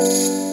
Música